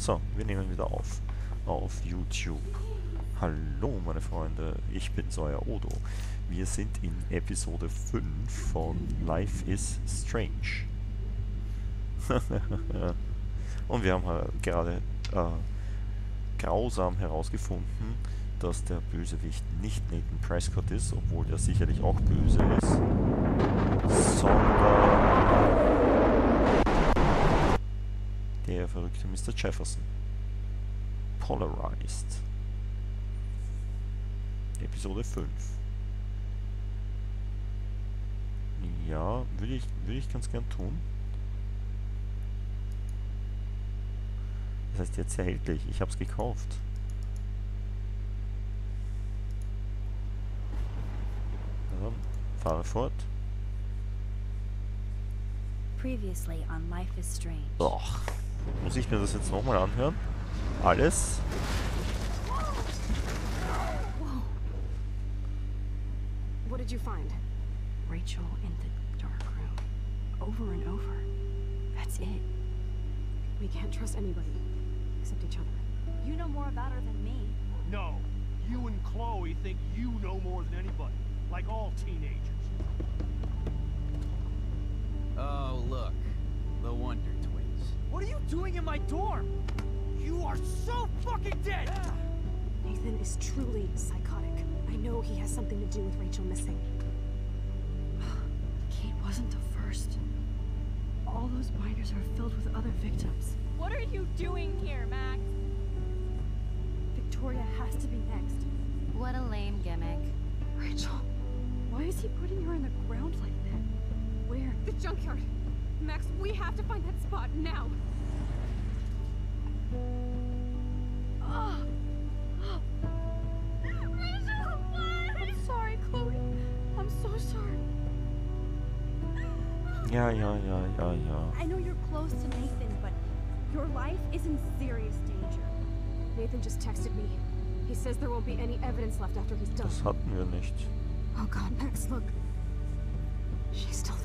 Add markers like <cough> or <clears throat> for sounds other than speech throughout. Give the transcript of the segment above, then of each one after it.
So, wir nehmen wieder auf. Auf YouTube. Hallo meine Freunde, ich bin's euer Odo. Wir sind in Episode 5 von Life is Strange. <laughs> Und wir haben gerade äh, grausam herausgefunden, dass der Bösewicht nicht Nathan Prescott ist, obwohl der sicherlich auch böse ist, sondern der verrückte Mr. Jefferson. Polarized. Episode 5. Ja, würde ich, würde ich ganz gern tun. Das heißt jetzt erhältlich. Ich habe es gekauft. Also, fahre fort. Previously on Life is Strange. Doch. Muss ich mir das jetzt nochmal anhören? Alles? Whoa. What did you find? Rachel in the dark room. Over and over. That's it. We can't trust anybody except each other. You know more about her than me. No, you and Chloe think you know more than anybody, like all teenagers. My dorm? You are so fucking dead! Nathan is truly psychotic. I know he has something to do with Rachel missing. <sighs> Kate wasn't the first. All those binders are filled with other victims. What are you doing here, Max? Victoria has to be next. What a lame gimmick. Rachel, why is he putting her in the ground like that? Where? The junkyard. Max, we have to find that spot now. Rachel, I'm sorry, Chloe. I'm so sorry. Ja, ja, ja, ja, ja. I know you're close to Nathan, but your life is in serious danger. Nathan just texted me. He says there won't be any evidence left after he's done. Das hatten wir nicht. Oh god, Max, look. She's still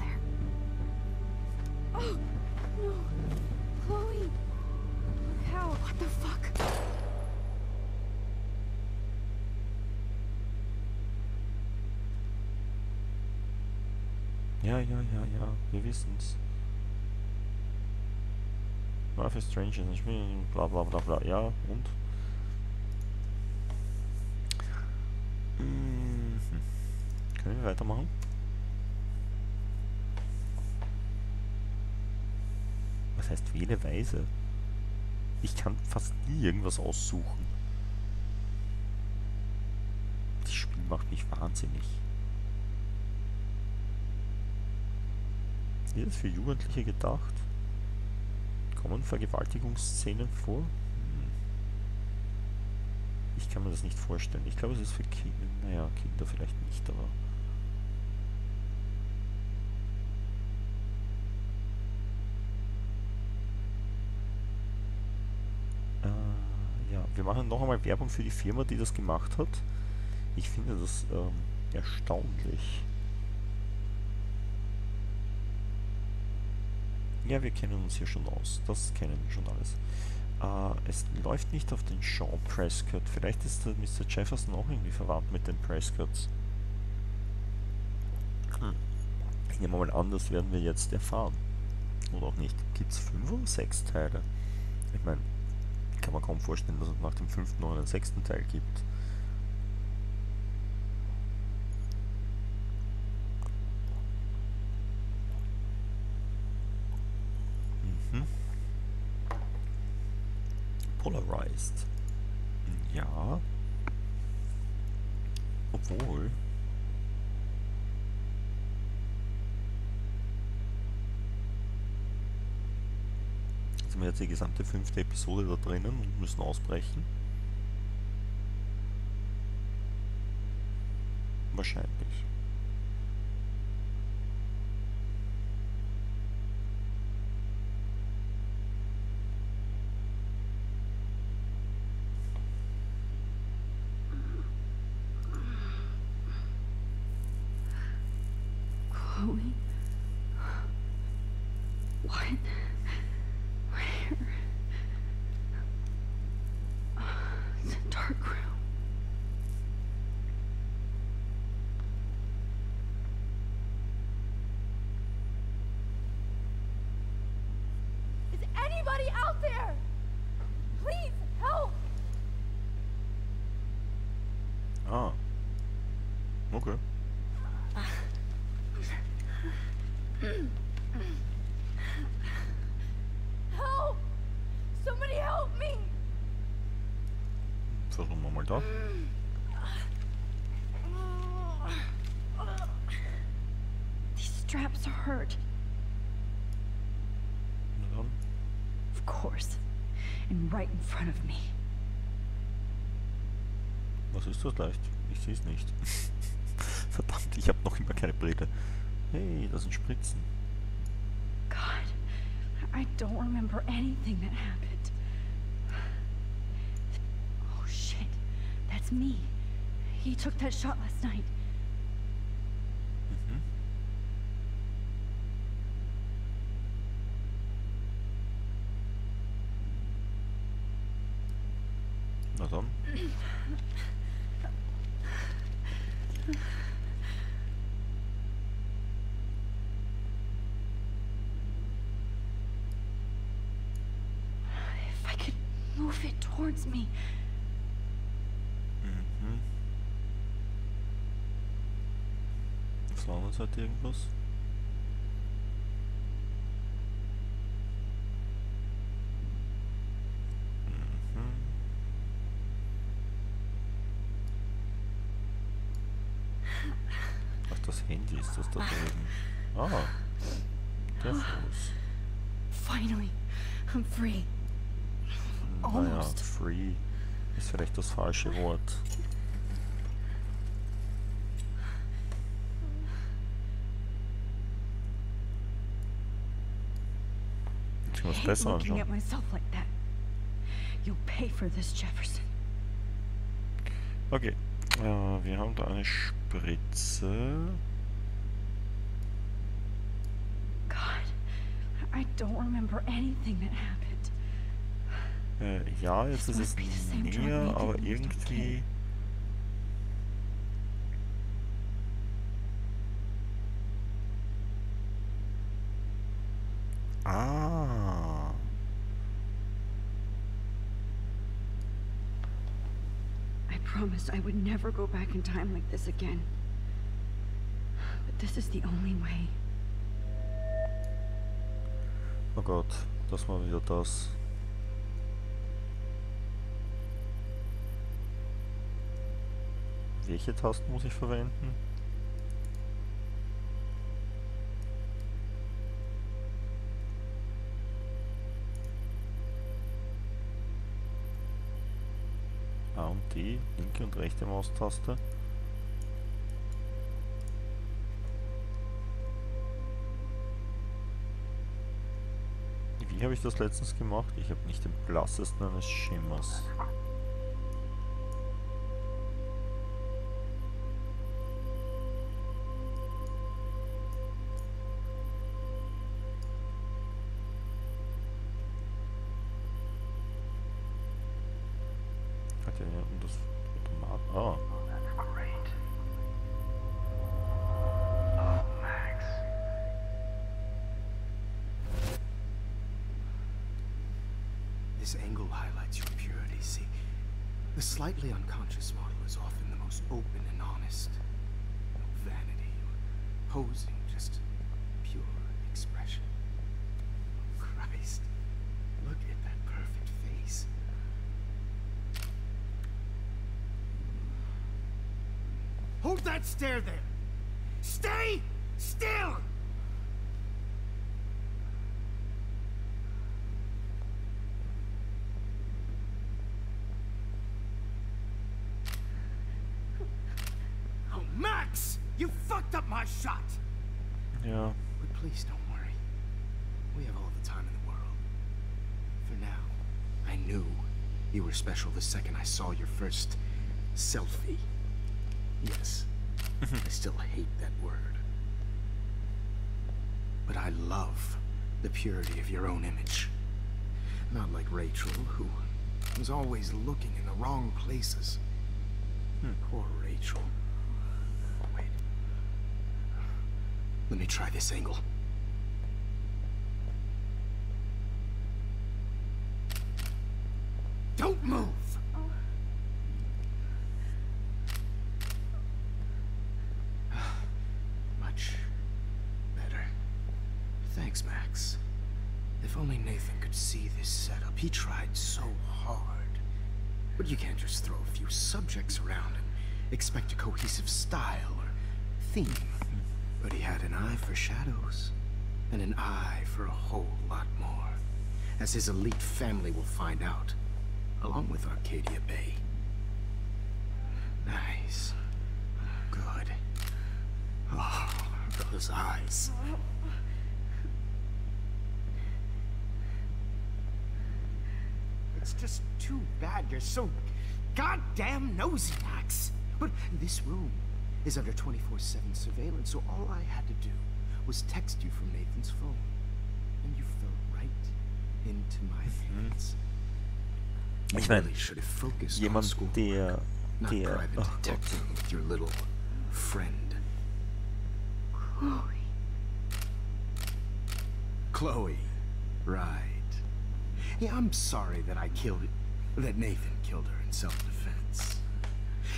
wir wissen's. Life is strange Spiel, bla bla bla bla. Ja, und? Mhm. Können wir weitermachen? Was heißt wähleweise? Ich kann fast nie irgendwas aussuchen. Das Spiel macht mich wahnsinnig. Hier ist für Jugendliche gedacht. Kommen Vergewaltigungsszenen vor? Hm. Ich kann mir das nicht vorstellen. Ich glaube, es ist für Kinder. Naja, Kinder vielleicht nicht, aber. Äh, ja, wir machen noch einmal Werbung für die Firma, die das gemacht hat. Ich finde das ähm, erstaunlich. Ja, wir kennen uns hier schon aus. Das kennen wir schon alles. Äh, es läuft nicht auf den Sean Prescott. Vielleicht ist der Mr. Jefferson auch irgendwie verwandt mit den Prescotts. Hm. Ich nehme mal an, das werden wir jetzt erfahren. Oder auch nicht. Gibt es fünf oder sechs Teile? Ich meine, kann man kaum vorstellen, dass es nach dem fünften noch einen sechsten Teil gibt. Polarized. Ja. Obwohl. Jetzt sind wir jetzt die gesamte fünfte Episode da drinnen und müssen ausbrechen. Wahrscheinlich. Straps hurt. Of course. And right in front of me. Was ist das leicht? Ich sehe es nicht. <laughs> Verdammt, ich habe noch immer keine Brille. Hey, das sind Spritzen. God, I don't remember anything that happened. Oh shit, that's me. He took that shot last night. Irgendwas? Mhm. Ach, das Handy ist das da drüben. Ah, der Fuß. Finally, I'm free. Naja, Almost. free ist vielleicht das falsche Wort. This, Jefferson. Okay, äh, wir haben da eine Spritze. God, I don't remember anything that happened. Äh, ja, jetzt ist es näher, aber irgendwie... Kate. Ah. I promised I would never go back in time like this again. But this is the only way. Oh Gott, das war wieder das. Welche Tasten muss ich verwenden? Linke und rechte Maustaste. Wie habe ich das letztens gemacht? Ich habe nicht den blassesten eines Schimmers. Stare there! Stay still! Oh, Max! You fucked up my shot! Ja, But please don't worry. We have all the time in the world. For now, I knew you were special the second I saw your first selfie. Yes, <laughs> I still hate that word. But I love the purity of your own image. Not like Rachel, who was always looking in the wrong places. Hmm. Poor Rachel. Wait. Let me try this angle. Don't move! Cohesive style or theme. But he had an eye for shadows, and an eye for a whole lot more. As his elite family will find out, along with Arcadia Bay. Nice. Good. Oh, those eyes. It's just too bad you're so goddamn nosy, Max. But this room is under 24-7 surveillance, so all I had to do was text you from Nathan's phone. And you fell right into my hands. You Ich meine, really should have focused Jemand, schoolwork, der, not der, private oh Gott, with your little friend. Chloe. Chloe. Right. Yeah, I'm sorry that I killed that Nathan killed her in self-defense.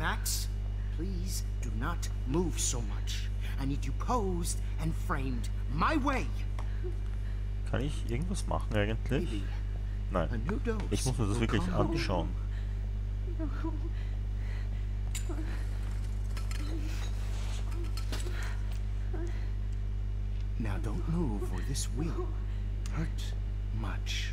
Max, please do not move so much. I need you posed and framed my way. Kann ich irgendwas machen eigentlich? Nein. new dose. Ich muss mir das wirklich anschauen. Now don't move or this will hurt much.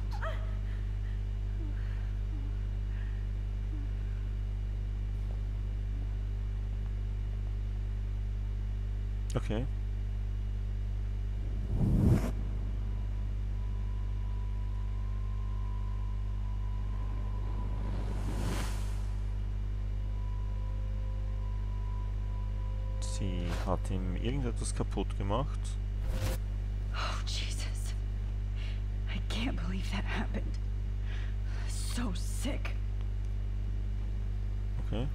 Okay. Sie hat ihm irgendetwas kaputt gemacht. Oh, Jesus. I can't believe that happened. So sick. Okay.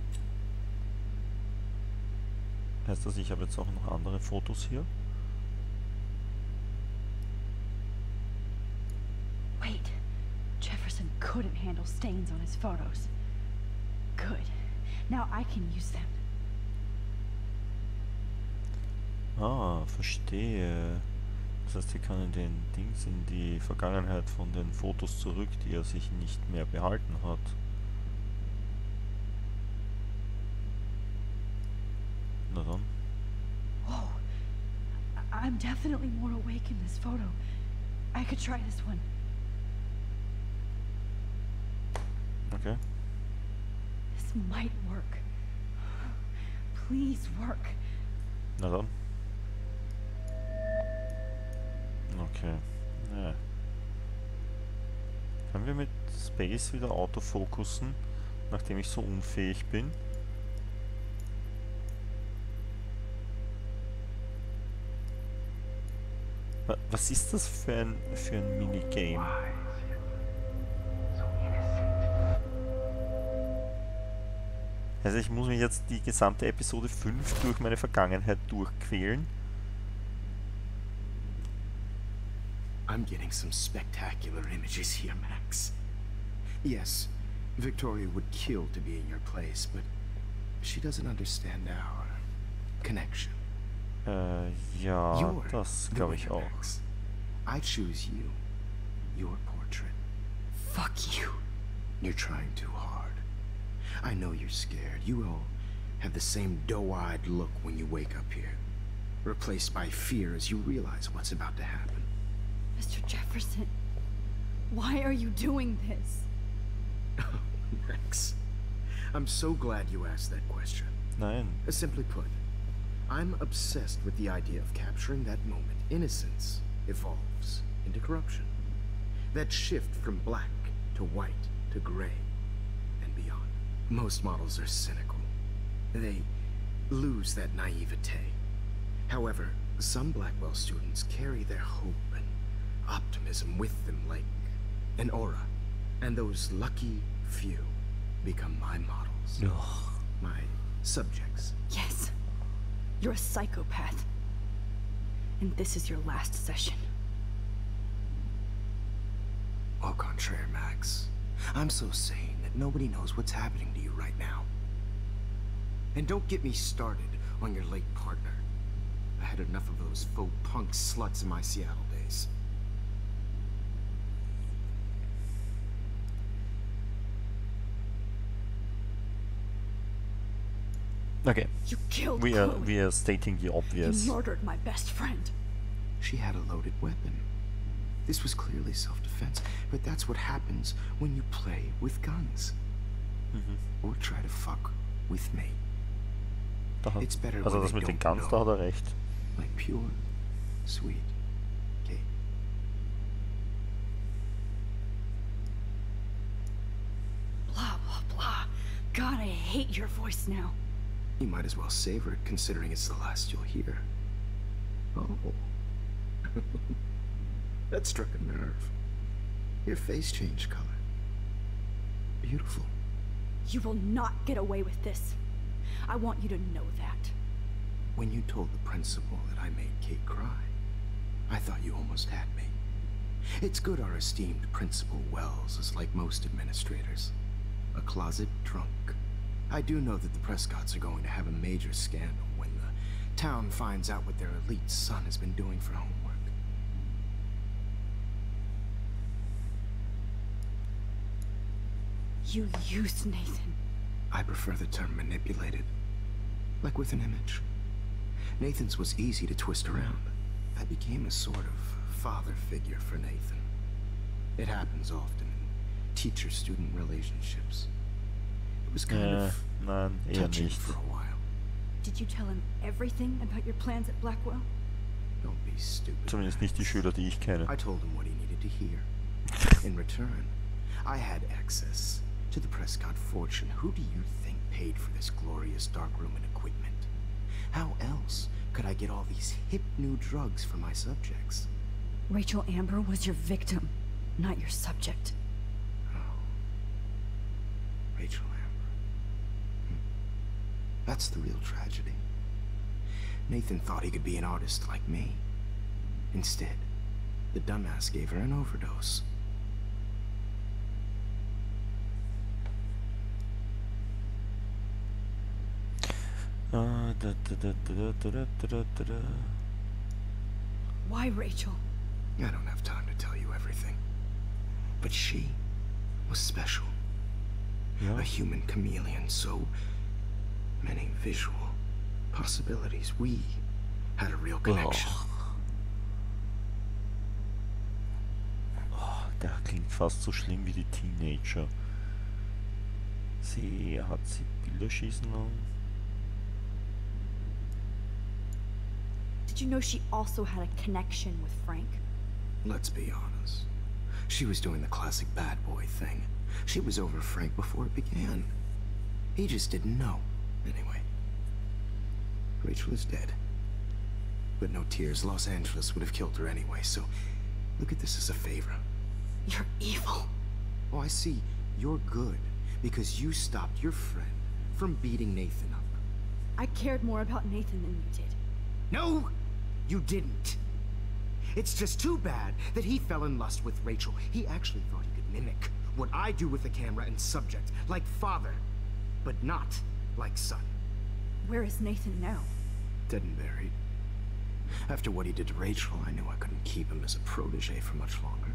Heißt das, ich habe jetzt auch noch andere Fotos hier? Wait. Jefferson couldn't handle stains on his photos. Good. Now I can use them. Ah, verstehe. Das heißt, wir können den Dings in die Vergangenheit von den Fotos zurück, die er sich nicht mehr behalten hat. Dann. Whoa. I- I'm definitely more awake in this photo. I could try this one. Okay. This might work. Please work. Na dann. Okay. Ja. Können wir mit Space wieder autofokussen, nachdem ich so unfähig bin? Was ist das für ein, für ein Minigame? Also ich muss mich jetzt die gesamte Episode 5 durch meine Vergangenheit durchquälen. I'm getting some spectacular images here, Max. Yes, Victoria would kill to be in your place, but she doesn't understand our connection. Äh, ja, You're das the glaube ich auch. I choose you. Your portrait. Fuck you. You're trying too hard. I know you're scared. You all have the same doe-eyed look when you wake up here. Replaced by fear as you realize what's about to happen. Mr. Jefferson, why are you doing this? <laughs> Rex, I'm so glad you asked that question. Nein. Uh, Simply put, I'm obsessed with the idea of capturing that moment. Innocence evolves into corruption. That shift from black to white to gray and beyond. Most models are cynical. They lose that naivete. However, some Blackwell students carry their hope and optimism with them like an aura. And those lucky few become my models, Ugh. my subjects. Yes. You're a psychopath. And this is your last session. Au contraire, Max. I'm so sane that nobody knows what's happening to you right now. And don't get me started on your late partner. I had enough of those faux punk sluts in my Seattle days. Okay, You killed we are Chloe. we are stating the obvious. You murdered my best friend. She had a loaded weapon. This was clearly self-defense, but that's what happens when you play with guns. Mm -hmm. Or try to fuck with me. Da hat, It's better also when das they mit den don't Guns, know. da hat er recht. Like pure, sweet Kate. Blah, blah, blah. God, I hate your voice now. You might as well savor it, considering it's the last you'll hear. Oh. <laughs> that struck a nerve. Your face changed color. Beautiful. You will not get away with this. I want you to know that. When you told the principal that I made Kate cry, I thought you almost had me. It's good our esteemed Principal Wells is like most administrators. A closet drunk. I do know that the Prescotts are going to have a major scandal when the town finds out what their elite son has been doing for homework. You used Nathan. I prefer the term manipulated. Like with an image. Nathan's was easy to twist around. I became a sort of father figure for Nathan. It happens often in teacher-student relationships. It was kind Äh, of nein, eher touching nicht. for a while. Did you tell him everything about your plans at Blackwell? Don't be stupid. Zumindest nicht die Schüler, die ich kenne. I told him what he needed to hear. <laughs> In return, I had access to the Prescott fortune. Who do you think paid for this glorious darkroom and equipment? How else could I get all these hip new drugs for my subjects? Rachel Amber was your victim, not your subject. Rachel Amber. Hmm. That's the real tragedy. Nathan thought he could be an artist like me. Instead, the dumbass gave her an overdose. Why, Rachel? I don't have time to tell you everything. But she was special. Yeah. A human chameleon, so many visual possibilities. We had a real connection. Oh. oh, der klingt fast so schlimm wie die Teenager. Sie hat sie Bilder schießen lassen. Did you know she also had a connection with Frank? Let's be honest. She was doing the classic bad boy thing. She was over Frank before it began. He just didn't know. Anyway, Rachel is dead. But no tears. Los Angeles would have killed her anyway, so look at this as a favor. You're evil. Oh, I see. You're good because you stopped your friend from beating Nathan up. I cared more about Nathan than you did. No, you didn't. It's just too bad that he fell in lust with Rachel. He actually thought he could mimic what I do with the camera and subject, like father, but not like son. Where is Nathan now? Dead and buried. After what he did to Rachel, I knew I couldn't keep him as a protege for much longer.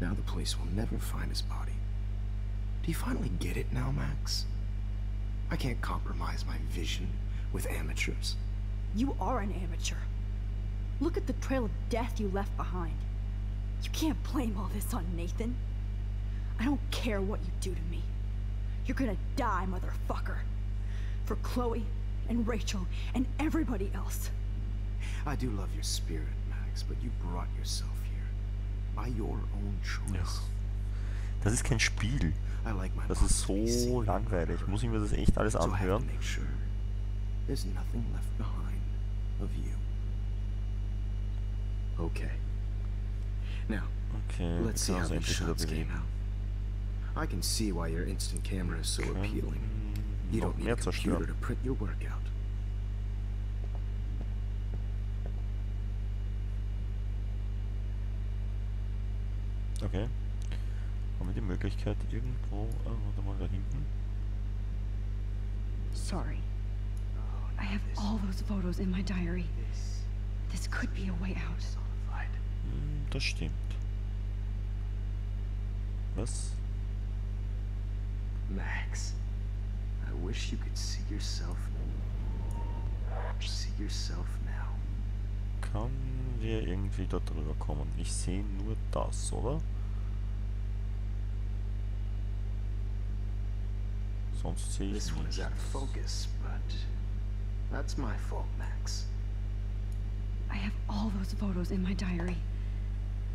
Now the police will never find his body. Do you finally get it now, Max? I can't compromise my vision with amateurs. You are an amateur. Look at the trail of death you left behind. You can't blame all this on Nathan. I don't care what you do to me. You're gonna die, motherfucker. For Chloe and Rachel and everybody else. I do love your spirit, Max, but you brought yourself here. By your own choice. Das ist kein Spiel. I like Das ist to be seen so langweilig. Muss ich mir das echt alles So I have to anhören? there's nothing left behind of you. Okay. Now, Okay, let's see how uns these endlich shots came out. I can see why your instant camera is so appealing. You don't need mehr a computer to print your work out. Okay. Haben wir die Möglichkeit irgendwo... Ah, warte mal, da hinten. Sorry. I have all those photos in my diary. This could be a way out. Personified. Hm, das stimmt. Was? Max, I wish you could see yourself. See yourself now. Kann wir irgendwie da drüber kommen? Ich sehe nur das, oder? Sonst sehe ich This one is out of focus, but that's my fault, Max. I have all those photos in my diary.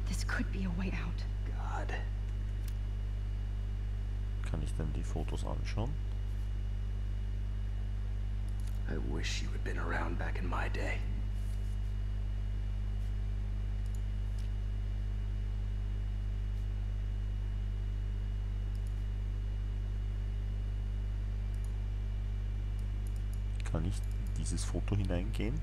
This could be a way out. God. Kann ich denn die Fotos anschauen? I wish you had been around back in my day. Kann ich dieses Foto hineingehen?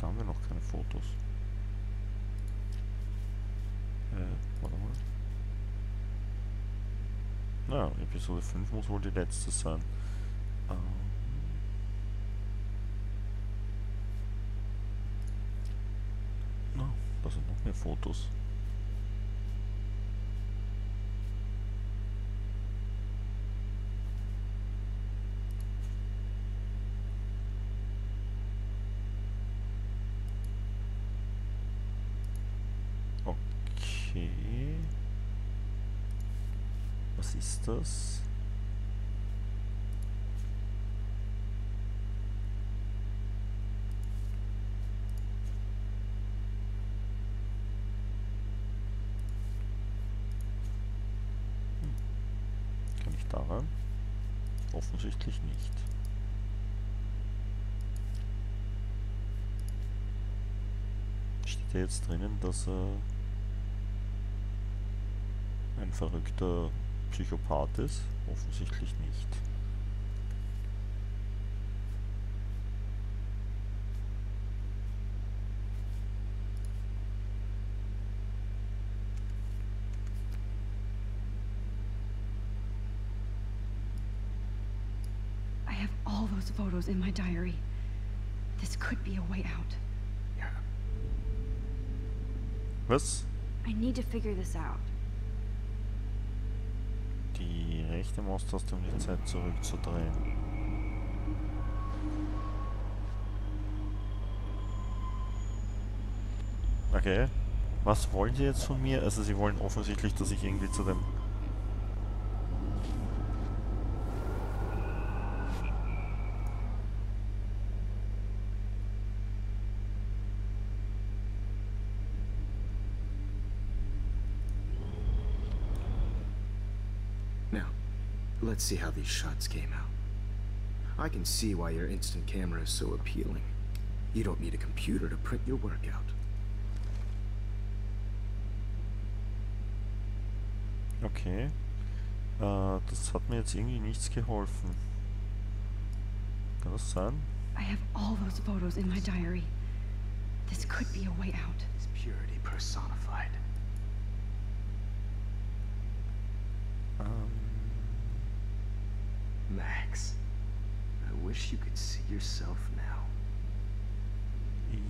Da keine Fotos. Äh, warte mal. Na, Episode 5 muss wohl die letzte sein. Ähm. Na, da sind noch mehr Fotos. Okay. Was ist das? Hm. Kann ich daran? Offensichtlich nicht. Steht ja jetzt drinnen, dass er ein verrückter Psychopath ist? Offensichtlich nicht. I have all those photos in my diary. This could be a way out. Was? I need to figure this out. Die rechte Maustaste, um die Zeit zurückzudrehen. Okay. Was wollen sie jetzt von mir? Also sie wollen offensichtlich, dass ich irgendwie zu dem... let's see how these shots came out. I can see why your instant camera is so appealing. You don't need a computer to print your work out. Okay. Äh, das hat mir jetzt irgendwie nichts geholfen. Kann das sein? I have all those photos in my diary. This could be a way out. It's purity personified. Ähm, Max, I wish you could see yourself now.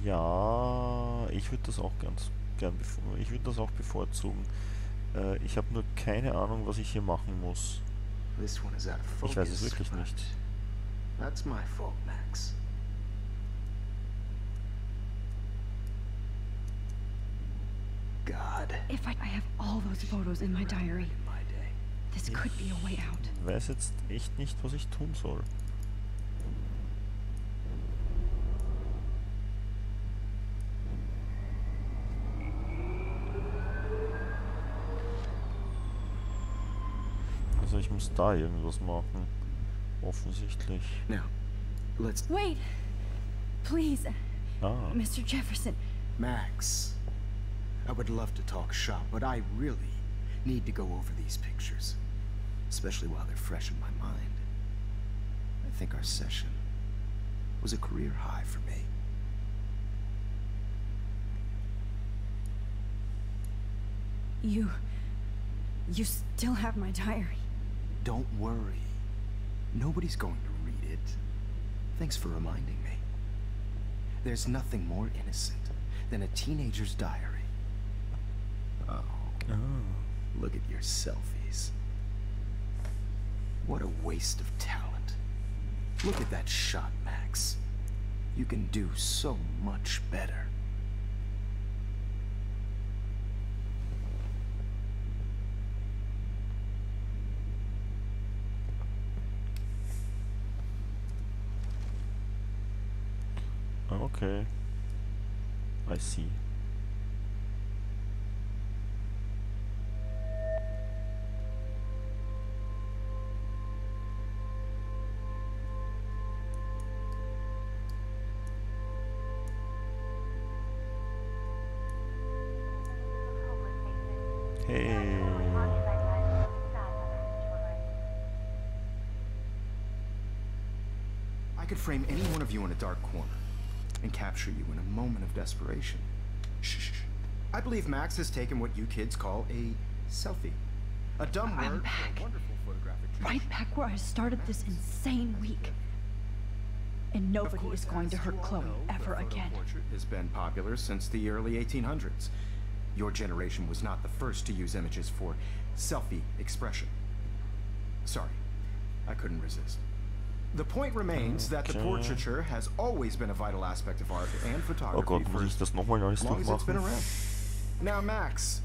Ja, ich würde das auch ganz gern ich würde das auch bevorzugen. Äh, ich habe nur keine Ahnung, was ich hier machen muss. This one is out of focus. Ich weiß es wirklich nicht. That's my fault, Max. God. If I, I have all those photos in my diary, In my day. this could be a way out. Weiß jetzt echt nicht, was ich tun soll. Also ich muss da irgendwas machen. Offensichtlich. Now, let's. Wait! Please, Ah, Mr. Jefferson. Max. I would love to talk shop, but I really need to go over these pictures. Especially while they're fresh in my mind. I think our session was a career high for me. You. You still have my diary. Don't worry. Nobody's going to read it. Thanks for reminding me. There's nothing more innocent than a teenager's diary. Oh, ah. look at your selfies. What a waste of talent. Look at that shot, Max. You can do so much better. Okay. I see. Frame any one of you in a dark corner and capture you in a moment of desperation. Shh. I believe Max has taken what you kids call a selfie. A dumb I'm word back. a wonderful photographic Right back where I started this insane week. And nobody course, is going to hurt Chloe know, ever again. portrait has been popular since the early 1800s. Your generation was not the first to use images for selfie expression. Sorry, I couldn't resist. The point remains that the portraiture has always been a vital aspect of art and Oh photography Gott, for muss ich das nochmal alles as long as it's been around. Now, Max,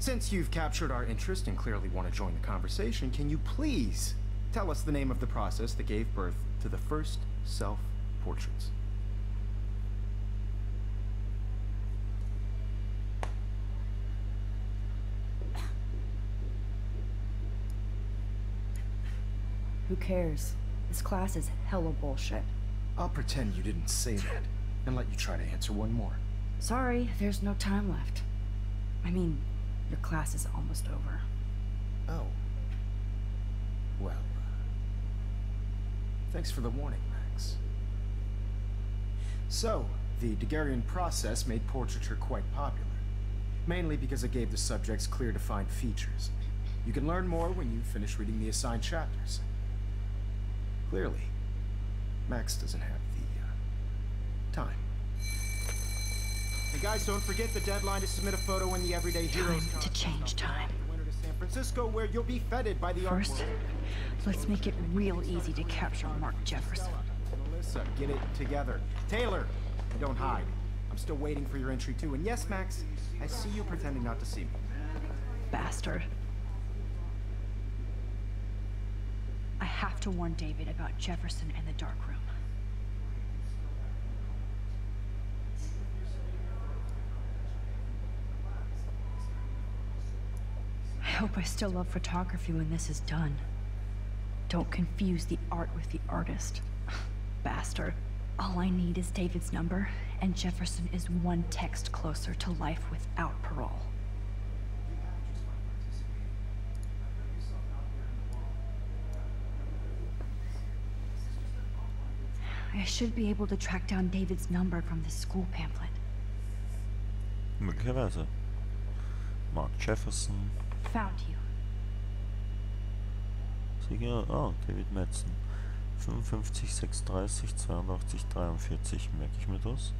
since you've captured our interest and clearly want to join the conversation, can you please tell us the name of the process that gave birth to the first self-portraits? Who cares? This class is hella bullshit. I'll pretend you didn't say that and let you try to answer one more. Sorry, there's no time left. I mean, your class is almost over. Oh. Well, uh, thanks for the warning, Max. So, the Daguerrean process made portraiture quite popular, mainly because it gave the subjects clear defined features. You can learn more when you finish reading the assigned chapters. Clearly, Max doesn't have the uh, time. And guys, don't forget the deadline to submit a photo in the Everyday Heroes Time to change time. Winter to San Francisco, where you'll be feted by the First, world. let's make it real easy to capture Mark Jefferson. Melissa, get it together. Taylor, don't hide. I'm still waiting for your entry too. And yes, Max, I see you pretending not to see me. Bastard. I have to warn David about Jefferson and the dark room. I hope I still love photography when this is done. Don't confuse the art with the artist. <laughs> Bastard. All I need is David's number, and Jefferson is one text closer to life without parole. I should be able to track down David's number from the school pamphlet. Möglicherweise. Mark Jefferson. Found you. Sieger, ah, David Madsen. 55, 36, 82, 43. Merke ich mir das?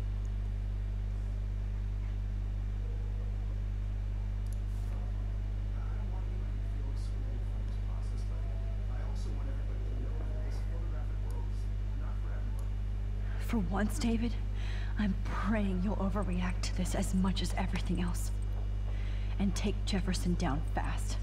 For once, David, I'm praying you'll overreact to this as much as everything else. And take Jefferson down fast.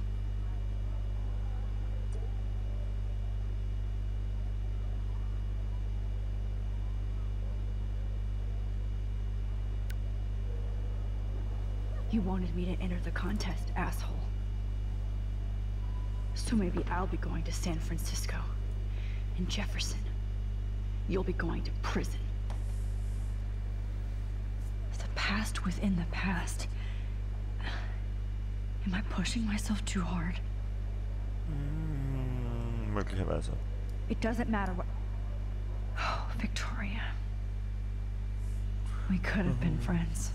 You wanted me to enter the contest, asshole. So maybe I'll be going to San Francisco. And Jefferson, you'll be going to prison. The past within the past. Am I pushing myself too hard? Mm, Möglicherweise. It doesn't matter what. Oh, Victoria. We could have been mm-hmm. friends.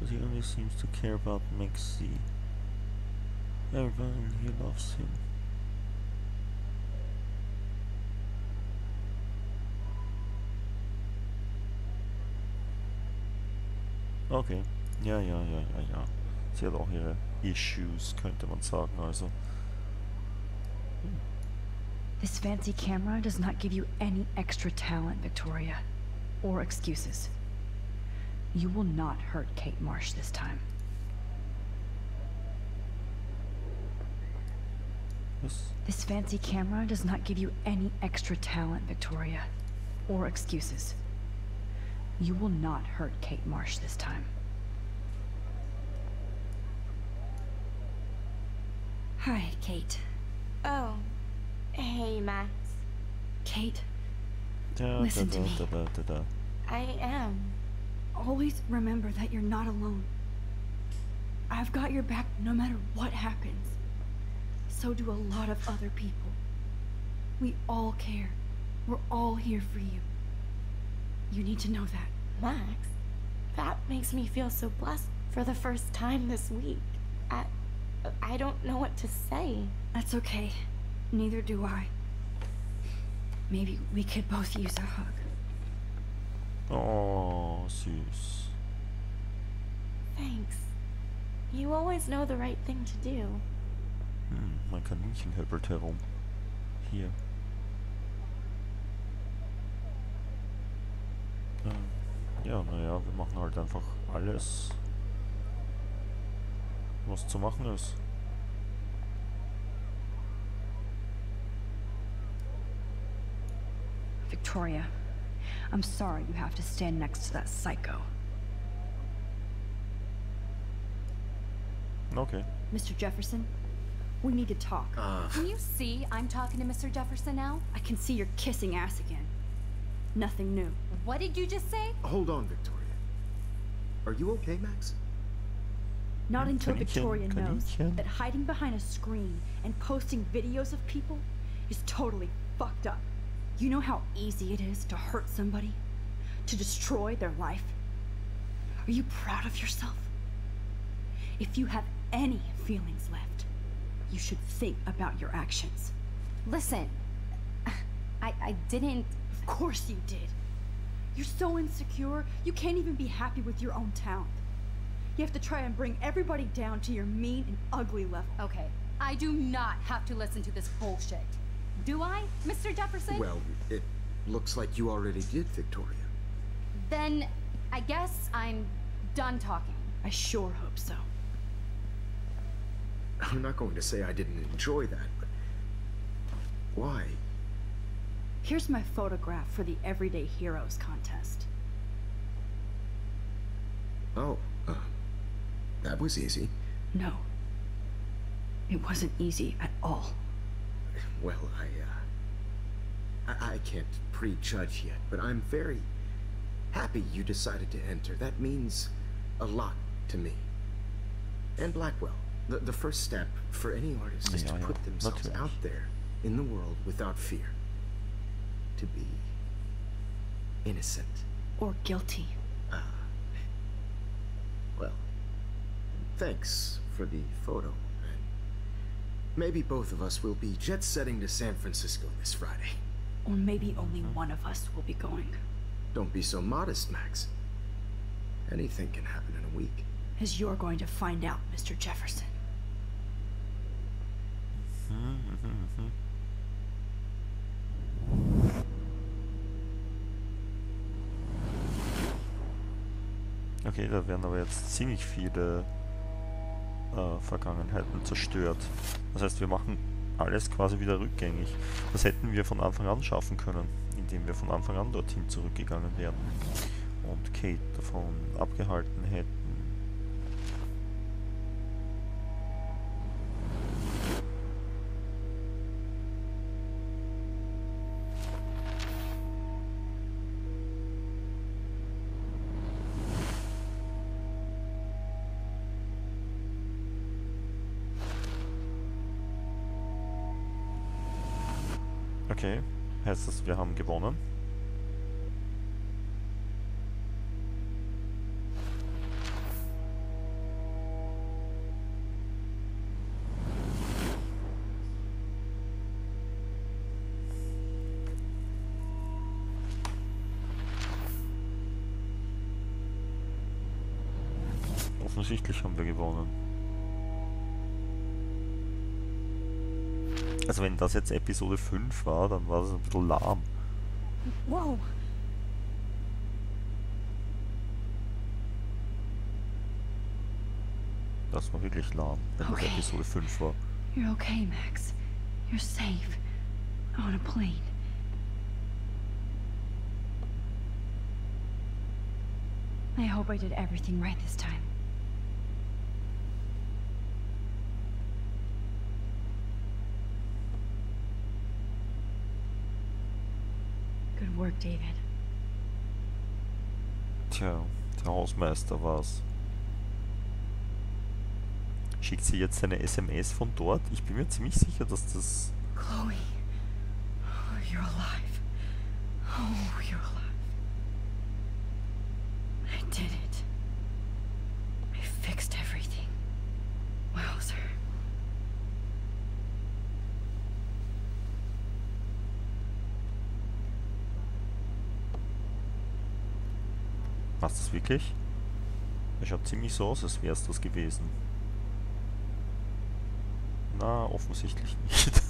But he only seems to care about Maxie. Everyone here loves him. Okay. Ja, ja, ja, ja, ja. Sie hat auch ihre Issues, könnte man sagen, also. Hm. This fancy camera does not give you any extra talent, Victoria. Or excuses. You will not hurt Kate Marsh this time. Was? This fancy camera does not give you any extra talent, Victoria. Or excuses. You will not hurt Kate Marsh this time. Hi, Kate. Oh. Hey, Max. Kate, Da, Listen da, to da, me. da, da, da, da. I am. always remember that you're not alone. I've got your back no matter what happens. So do a lot of other people. We all care. We're all here for you. You need to know that. Max, that makes me feel so blessed for the first time this week. I, I don't know what to say. That's okay. Neither do I. Maybe we could both use a hug. Oh, süß. Thanks. You always know the right thing to do. Hmm, mein Kaninchen höppelt herum. Hier. Ähm, ja, naja, wir machen halt einfach alles, was zu machen ist. Victoria, I'm sorry you have to stand next to that psycho. Okay. Mr. Jefferson, we need to talk. Uh, Can you see I'm talking to Mr. Jefferson now? I can see you're kissing ass again. Nothing new. What did you just say? hold on, Victoria. Are you okay, Max? Not until Victoria knows Kaninchen. that hiding behind a screen and posting videos of people is totally fucked up. You know how easy it is to hurt somebody? To destroy their life? Are you proud of yourself? If you have any feelings left, you should think about your actions. Listen, I, I didn't. Of course you did. You're so insecure, you can't even be happy with your own talent. You have to try and bring everybody down to your mean and ugly level. Okay, I do not have to listen to this bullshit. Do I, Mr. Jefferson? Well, it looks like you already did, Victoria. Then I guess I'm done talking. I sure hope so. I'm not going to say I didn't enjoy that, but why? Here's my photograph for the Everyday Heroes contest. Oh, uh, that was easy. No. It wasn't easy at all. Well, I, uh, I, I can't prejudge yet, but I'm very happy you decided to enter. That means a lot to me. And Blackwell. The, the first step for any artist is Ja, to ja, put themselves out there in the world without fear. To be innocent. Or guilty. Ah. Well, thanks for for the photo. Maybe both of us will be jet setting to San Francisco this Friday. Or maybe only one of us will be going. Don't be so modest, Max. Anything can happen in a week. As you're going to find out, Mr. Jefferson. Mm-hmm, mm-hmm, mm-hmm. Okay, da werden aber jetzt ziemlich viele äh, Vergangenheiten zerstört. Das heißt, wir machen alles quasi wieder rückgängig. Das hätten wir von Anfang an schaffen können, indem wir von Anfang an dorthin zurückgegangen wären und Kate davon abgehalten hätten. Also wenn das jetzt Episode 5 war, dann war das ein bisschen lahm. Whoa! Das war wirklich lahm, wenn Okay. das Episode 5 war. You're okay, Max. You're safe. On a plane. I hope I did everything right this time. Good work, David. Tja, der Hausmeister war's. Schickt sie jetzt eine SMS von dort? Ich bin mir ziemlich sicher, dass das... Chloe. Oh, you're alive. Oh, you're alive. I did it. I fixed everything. Wowzer. War's das wirklich? Es schaut ziemlich so aus, als wär's das gewesen. Na, offensichtlich nicht. <laughs>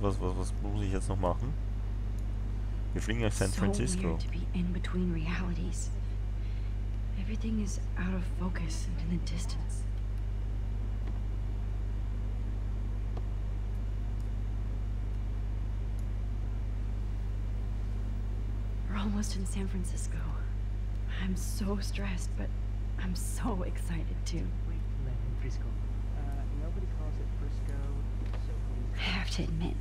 Was, was, was muss ich jetzt noch machen? Wir fliegen nach San Francisco. Everything is out of focus and in the distance. We're almost in San Francisco. I'm so stressed, but I'm so excited too. Wait, man, Frisco. Uh, nobody calls it Frisco, so I have to admit,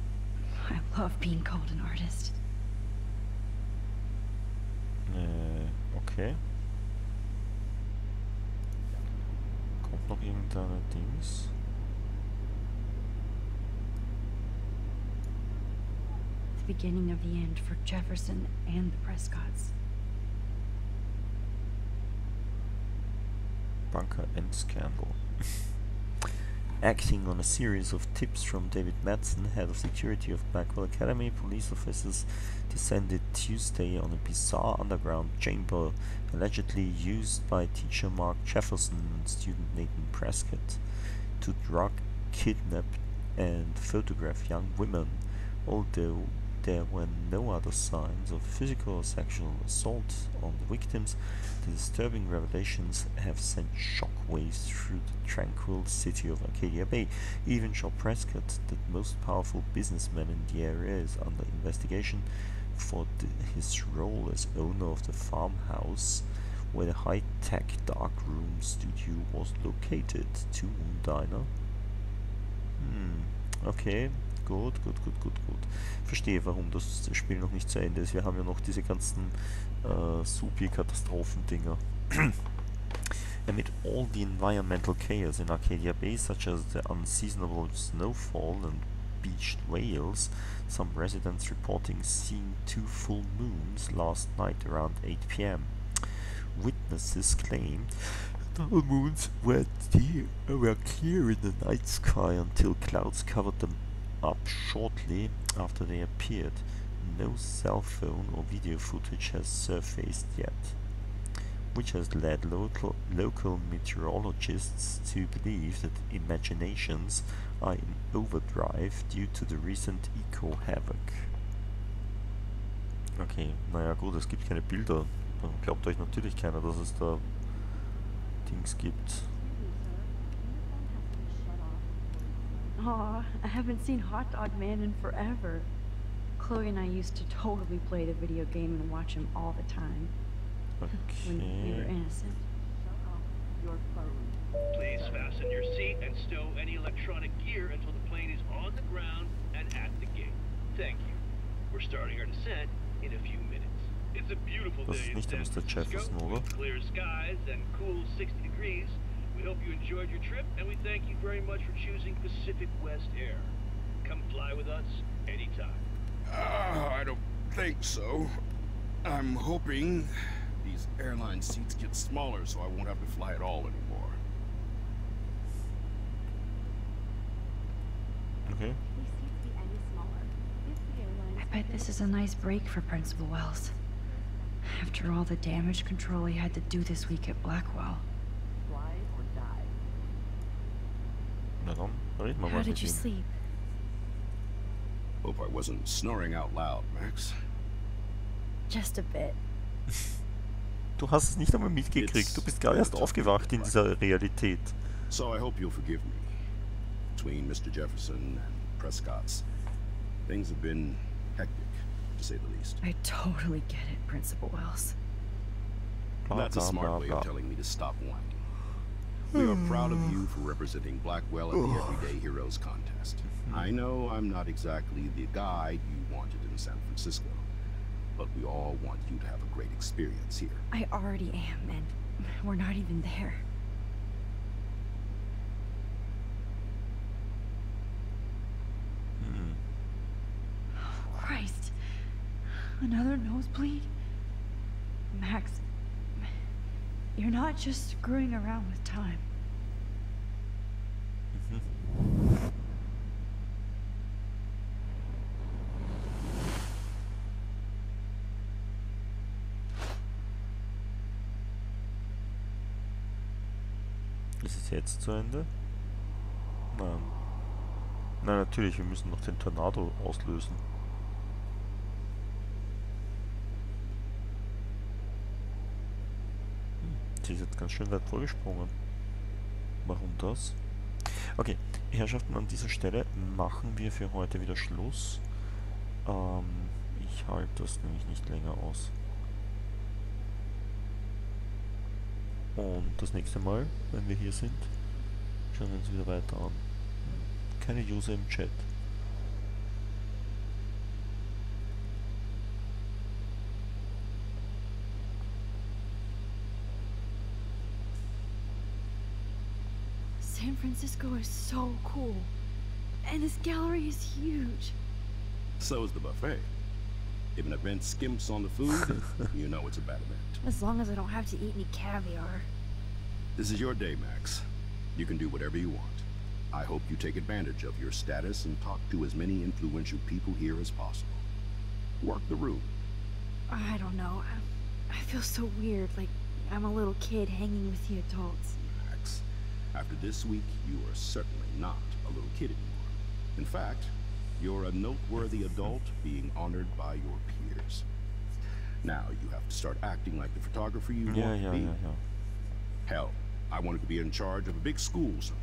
I love being called an artist. Äh, okay. Kommt noch irgendeine Dings? The beginning of the end for Jefferson and the Prescotts. Bunker and Scandal. <laughs> Acting on a series of tips from David Madsen, head of security of Blackwell Academy, police officers descended Tuesday on a bizarre underground chamber allegedly used by teacher Mark Jefferson and student Nathan Prescott to drug, kidnap, and photograph young women, although there were no other signs of physical or sexual assault on the victims. Disturbing revelations have sent shockwaves through the tranquil city of Arcadia Bay. Even Shaw Prescott, the most powerful businessman in the area, is under investigation for his role as owner of the farmhouse where the high-tech darkroom studio was located. Two Diner. Hm, okay. Gut, gut, gut, gut, gut. Verstehe, warum das Spiel noch nicht zu Ende ist. Wir haben ja noch diese ganzen äh, Supi-Katastrophen-Dinger. <clears throat> Amid all the environmental chaos in Arcadia Bay, such as the unseasonable snowfall and beached whales, some residents reporting seeing two full moons last night around 8 pm. Witnesses claimed Full moons were, were clear in the night sky until clouds covered them up shortly after they appeared. No cell phone or video footage has surfaced yet, which has led local, local meteorologists to believe that imaginations are in overdrive due to the recent eco-havoc. Okay, naja gut, es gibt keine Bilder. Dann glaubt euch natürlich keiner, dass es da Dings gibt. Aw, I haven't seen Hawt Dawg Man in forever. Chloe and I used to totally play the video game and watch him all the time. When we were Okay. innocent. Your. Please fasten your seat and stow any electronic gear until the plane is on the ground and at the gate. Thank you. We're starting our descent in a few minutes. It's a beautiful day in San Mr. Francisco Jefferson, clear skies and cool 60 degrees. We hope you enjoyed your trip and we thank you very much for choosing Pacific West Air. Come fly with us anytime. Uh, I don't think so. I'm hoping these airline seats get smaller so I won't have to fly at all anymore. Okay. I bet this is a nice break for Principal Wells. After all the damage control he had to do this week at Blackwell. Fly or die. Na dann, How did you sleep? Hope I wasn't snoring out loud, Max. Just a bit. <laughs> Du hast es nicht einmal mitgekriegt. Du bist gerade erst aufgewacht in dieser Realität. So I hope you'll forgive me. Between Mr. Jefferson and Prescott's, things have been hectic, to say the least. I totally get it, Principal Wells. That's a smart way of telling me to stop whining. We are hmm. proud of you for representing Blackwell at the Everyday Heroes contest. I know I'm not exactly the guide you wanted in San Francisco, but we all want you to have a great experience here. I already am, and we're not even there. Hm. Christ. Another nosebleed? Max, you're not just screwing around with time. Ist es jetzt zu Ende? Nein. Nein, natürlich, wir müssen noch den Tornado auslösen. Sie ist jetzt ganz schön weit vorgesprungen. Warum das? Okay, Herrschaften, an dieser Stelle machen wir für heute wieder Schluss. Ähm, ich halte das nämlich nicht länger aus. Und das nächste Mal, wenn wir hier sind, schauen wir uns wieder weiter an. Keine User im Chat. Francisco is so cool. And this gallery is huge. So is the buffet. If an event skimps on the food, <laughs> you know it's a bad event. As long as I don't have to eat any caviar. This is your day, Max. You can do whatever you want. I hope you take advantage of your status and talk to as many influential people here as possible. Work the room. I don't know. I, I feel so weird, like I'm a little kid hanging with the adults. After this week, you are certainly not a little kid anymore. In fact, you're a noteworthy adult being honored by your peers. Now you have to start acting like the photographer you Ja, want ja, to be. ja. Hell, I wanted to be in charge of a big school someday.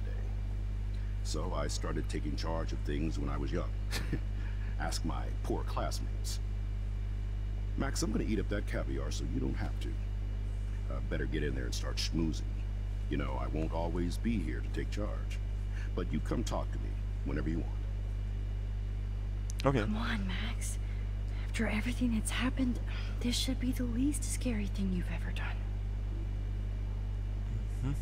So I started taking charge of things when I was young. <laughs> Ask my poor classmates. Max, I'm gonna eat up that caviar so you don't have to. Uh, better get in there and start schmoozing. You know, I won't always be here to take charge. But you come talk to me whenever you want. Okay. Come on, Max. After everything that's happened, this should be the least scary thing you've ever done. Mm-hmm.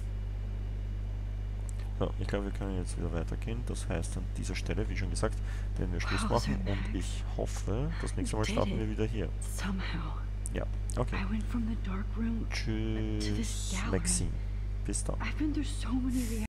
So, ich glaube, wir können jetzt wieder weitergehen. Das heißt, an dieser Stelle, wie schon gesagt, werden wir Schluss machen und ich hoffe, das nächste Mal starten wir wieder hier. Somehow. Ja, okay. I went from the dark room to this Tschüss. Maxine. I've been through so many